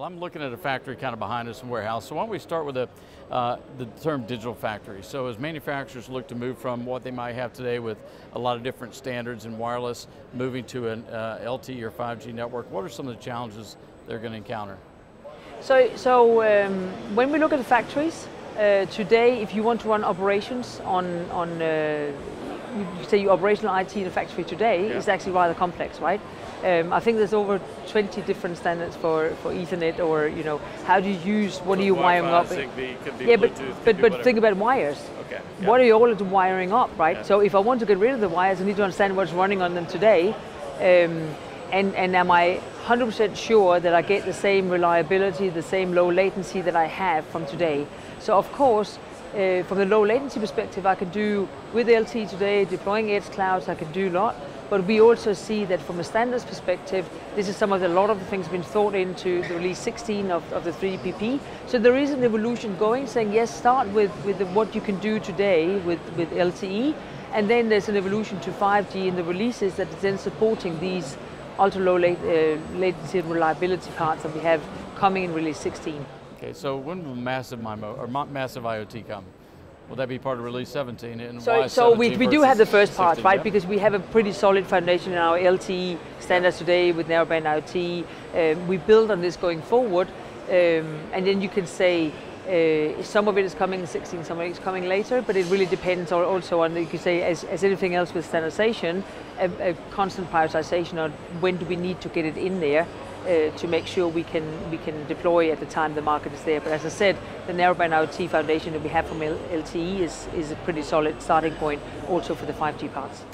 Well, I'm looking at a factory kind of behind us in warehouse. So why don't we start with the, uh, the term digital factory. So as manufacturers look to move from what they might have today with a lot of different standards and wireless, moving to an uh, LTE or 5G network, what are some of the challenges they're going to encounter? So, so um, when we look at the factories, uh, today if you want to run operations on, on uh, you say your operational IT in a factory today Yeah. is actually rather complex, right? Um, I think there's over 20 different standards for, for Ethernet or, you know, how do you use, what are you wiring up? Zigbee, yeah, but, Bluetooth, but, but think about wires. Okay. What are you all wiring up, right? Yeah. So if I want to get rid of the wires, I need to understand what's running on them today. Um, and, and am I 100% sure that I get the same reliability, the same low latency that I have from today? So of course, uh, from the low latency perspective, I can do with LTE today, deploying edge clouds, I can do a lot. But we also see that from a standards perspective, this is some of the, a lot of the things been thought into the release 16 of, of the 3GPP. So there is an evolution going, saying yes, start with, with the, what you can do today with, with LTE, and then there's an evolution to 5G in the releases that is then supporting these ultra low late, uh, latency and reliability parts that we have coming in release 16. Okay, so when will massive MIMO, or massive IoT come? Will that be part of release 17? And So, why so we, 17 we do have the first part, 16, right? yeah? Because we have a pretty solid foundation in our LTE standards today with narrowband IoT. Um, we build on this going forward, um, and then you can say uh, some of it is coming in 16, some of it is coming later, but it really depends al- also on, you could say, as, as anything else with standardization, a, a constant prioritization on when do we need to get it in there uh, to make sure we can we can deploy at the time the market is there. But as I said, the narrowband IoT foundation that we have from LTE is, is a pretty solid starting point also for the 5G parts.